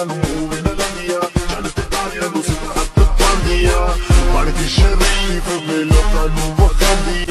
and I'm moving along here Trying to stay body and me look and move a